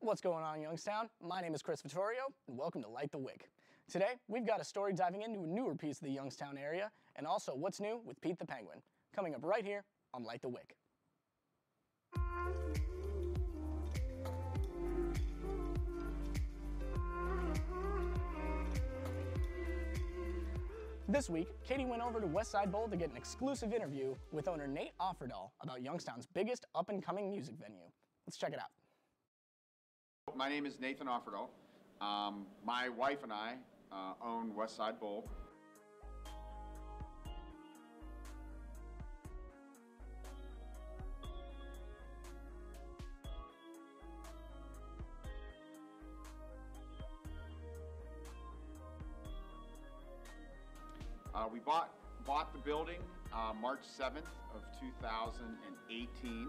What's going on, Youngstown? My name is Chris Vittorio, and welcome to Light the Wick. Today, we've got a story diving into a newer piece of the Youngstown area, and also what's new with Pete the Penguin, coming up right here on Light the Wick. This week, Katie went over to Westside Bowl to get an exclusive interview with owner Nate Offerdahl about Youngstown's biggest up-and-coming music venue. Let's check it out. My name is Nathan Offerdahl. Um, my wife and I uh, own Westside Bowl. Uh, we bought bought the building uh, March 7th of 2018.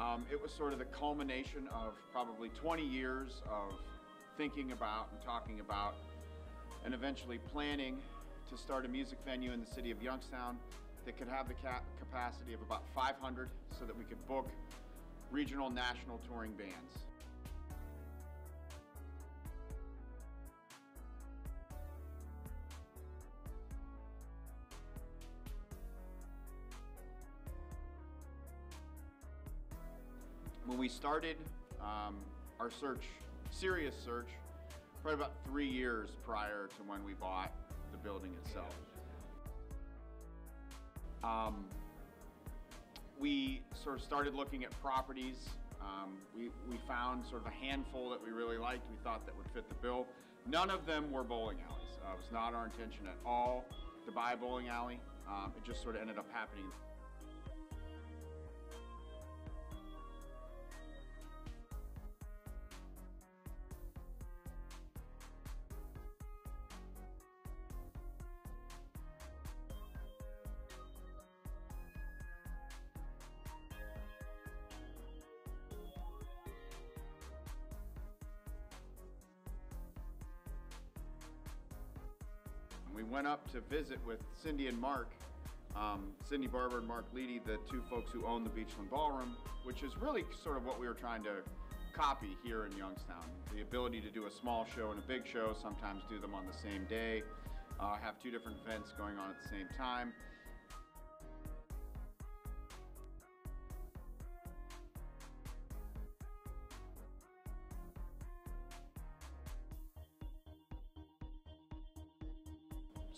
Um, it was sort of the culmination of probably 20 years of thinking about and talking about and eventually planning to start a music venue in the city of Youngstown that could have the cap capacity of about 500 so that we could book regional national touring bands. When we started um, our search, serious search, probably about three years prior to when we bought the building itself. Um, we sort of started looking at properties. Um, we, we found sort of a handful that we really liked, we thought that would fit the bill. None of them were bowling alleys. Uh, it was not our intention at all to buy a bowling alley. Um, it just sort of ended up happening. We went up to visit with Cindy and Mark, um, Cindy Barber and Mark Leedy, the two folks who own the Beachland Ballroom, which is really sort of what we were trying to copy here in Youngstown. The ability to do a small show and a big show, sometimes do them on the same day, uh, have two different events going on at the same time.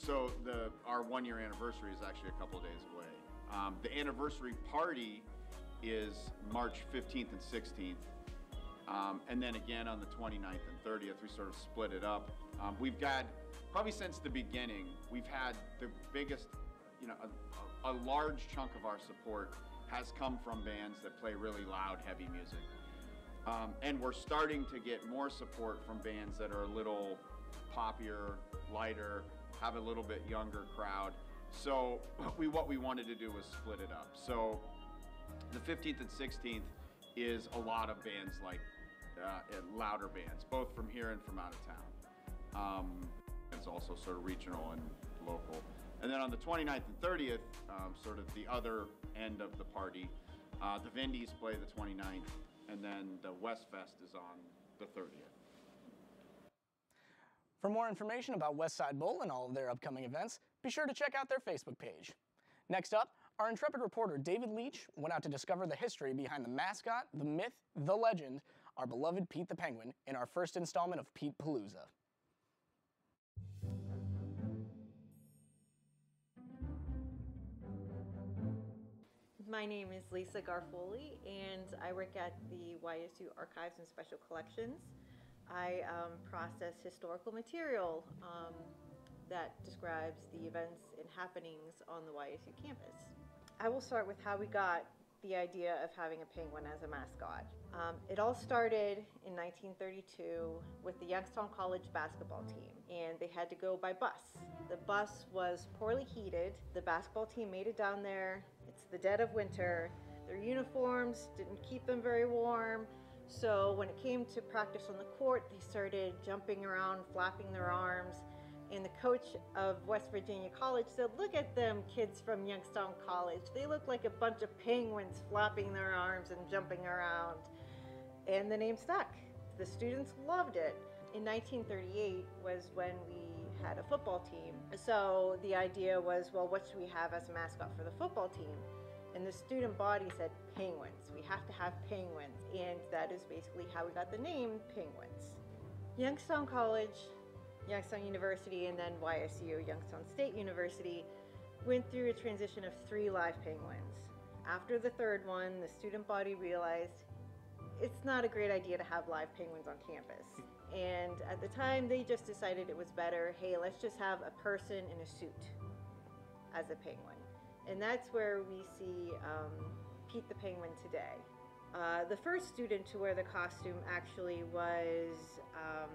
So the our one year anniversary is actually a couple days away. Um, the anniversary party is March 15th and 16th. Um, and then again on the 29th and 30th, we sort of split it up. Um, we've got, probably since the beginning, we've had the biggest, you know, a, a large chunk of our support has come from bands that play really loud, heavy music. Um, and we're starting to get more support from bands that are a little poppier, lighter, have a little bit younger crowd. So we what we wanted to do was split it up. So the 15th and 16th is a lot of bands like uh, louder bands, both from here and from out of town. Um, it's also sort of regional and local. And then on the 29th and 30th, um, sort of the other end of the party, uh, the Vindys play the 29th, and then the West Fest is on the 30th. For more information about Westside Bowl and all of their upcoming events, be sure to check out their Facebook page. Next up, our intrepid reporter David Leach went out to discover the history behind the mascot, the myth, the legend, our beloved Pete the Penguin, in our first installment of Pete Palooza. My name is Lisa Garfoli, and I work at the YSU Archives and Special Collections. I um, process historical material um, that describes the events and happenings on the YSU campus. I will start with how we got the idea of having a penguin as a mascot. Um, it all started in 1932 with the Youngstown College basketball team, and they had to go by bus. The bus was poorly heated. The basketball team made it down there. It's the dead of winter. Their uniforms didn't keep them very warm. So when it came to practice on the court, they started jumping around, flapping their arms. And the coach of West Virginia College said, look at them kids from Youngstown College. They look like a bunch of penguins flapping their arms and jumping around. and the name stuck. The students loved it. In 1938 was when we had a football team. So the idea was, well, what should we have as a mascot for the football team? And the student body said penguins. We have to have penguins. And that is basically how we got the name penguins. Youngstown College, Youngstown University, and then YSU, Youngstown State University, went through a transition of three live penguins. After the third one, the student body realized it's not a great idea to have live penguins on campus. And at the time, they just decided it was better hey, let's just have a person in a suit as a penguin. And that's where we see um, Pete the Penguin today. Uh, the first student to wear the costume actually was um,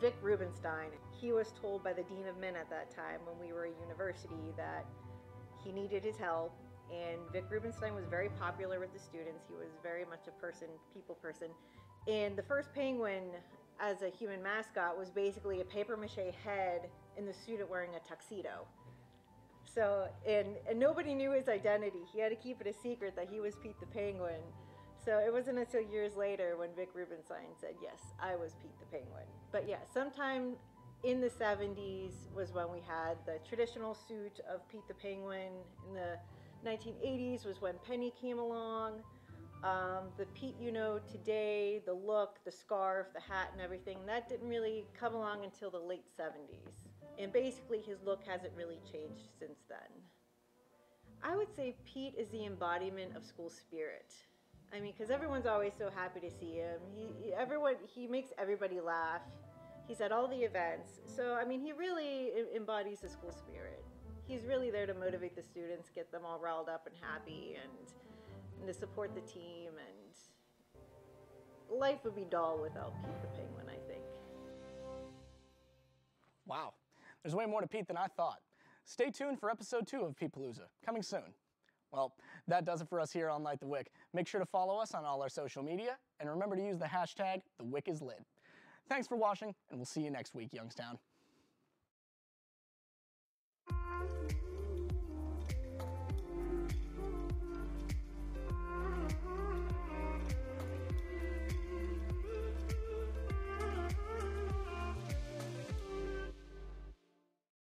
Vic Rubenstein. He was told by the Dean of Men at that time, when we were a university, that he needed his help. And Vic Rubenstein was very popular with the students. He was very much a person, people person. And the first penguin as a human mascot was basically a paper mache head and the student wearing a tuxedo. So, and, and nobody knew his identity. He had to keep it a secret that he was Pete the Penguin. So it wasn't until years later when Vic Rubenstein said, Yes, I was Pete the Penguin. But yeah, sometime in the 70s was when we had the traditional suit of Pete the Penguin. In the 1980s was when Penny came along. Um, the Pete you know today, the look, the scarf, the hat, and everything, that didn't really come along until the late 70s. And basically, his look hasn't really changed since then. I would say Pete is the embodiment of school spirit. I mean, because everyone's always so happy to see him. He, everyone, he makes everybody laugh. He's at all the events. So, I mean, he really embodies the school spirit. He's really there to motivate the students, get them all riled up and happy, and, and to support the team. And life would be dull without Pete the Penguin, I think. Wow. There's way more to Pete than I thought. Stay tuned for episode two of Pete Palooza, coming soon. Well, that does it for us here on Light the Wick. Make sure to follow us on all our social media, and remember to use the hashtag TheWickIsLit. Thanks for watching, and we'll see you next week, Youngstown.